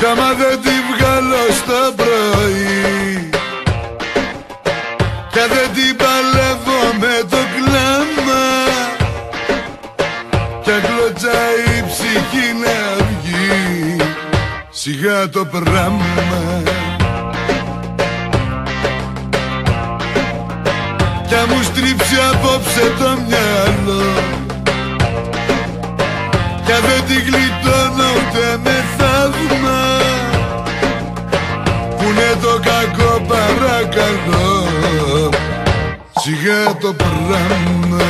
δεν τη βγάλω στο πρωί Και δεν την παλεύω με το κλάμα Κι αγκλωτζά η ψυχή να βγει Σιγά το πράγμα Κι μου στρίψει απόψε το μυαλό Κι δεν τη γλιτώνω Που είναι το κακό παρακαλώ. Σιγά το πράγμα.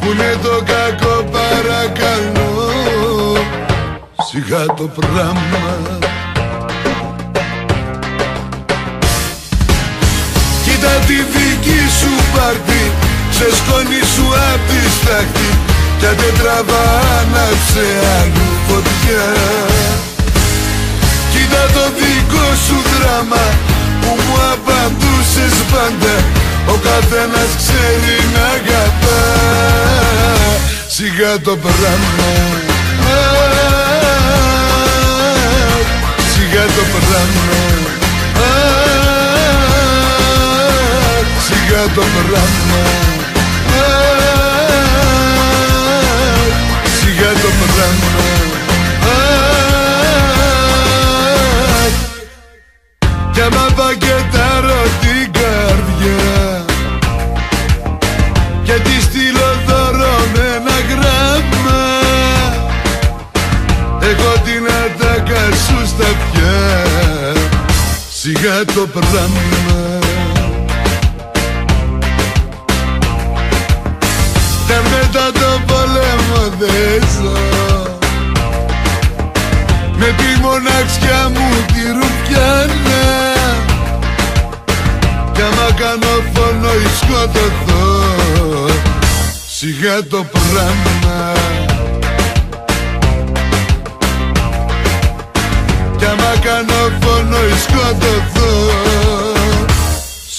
Που είναι το κακό παρακαλώ. Σιγά το πράγμα. Κοίτα τη δική σου πάρτι Σε σκόνη σου απ' τη στάχτη. Κι αν δεν τραβά άναψε αλλού φωτιά απαντούσες πάντα. Ο καθένας ξέρει να αγαπά. Σιγά το πράγμα. Σιγά το πράγμα. Σιγά το πράγμα ατάκα σου στα πια Σιγά το πράγμα Και μετά το πόλεμο δεν ζω. Με τη μοναξιά μου τη ρουφιάνα Κι άμα κάνω φόνο ή σκοτωθώ Σιγά το πράγμα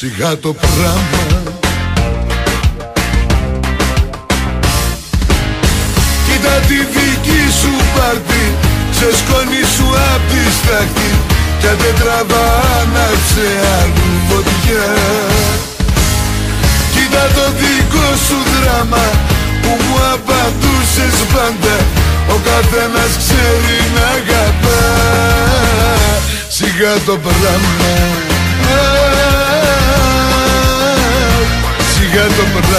Σιγά το πράγμα. Κοίτα τη δική σου πάρτι Σε σκόνη σου απ' τη στάχτη Κι αν δεν τραβά άναψε αλλού φωτιά. Κοίτα το δικό σου δράμα Που μου απαντούσες πάντα Ο καθένας ξέρει να αγαπά. Σιγά το πράγμα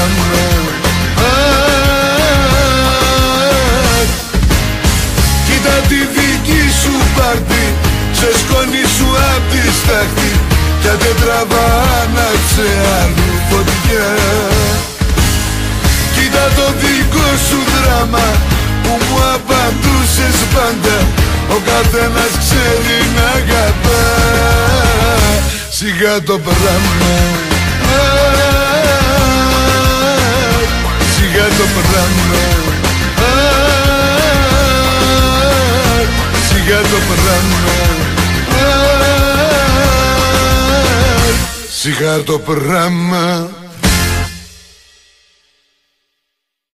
το πράγμα Κοίτα τη δική σου πάρτι Σε σκόνη σου απ' τη στάχτη Κι αν δεν τραβά άναψε αλλού φωτιά. Κοίτα το δικό σου δράμα Που μου απαντούσες πάντα Ο καθένας ξέρει να αγαπά. Σιγά το πράγμα Σιγά το πράγμα Σιγά το πράγμα Σιγά το πράγμα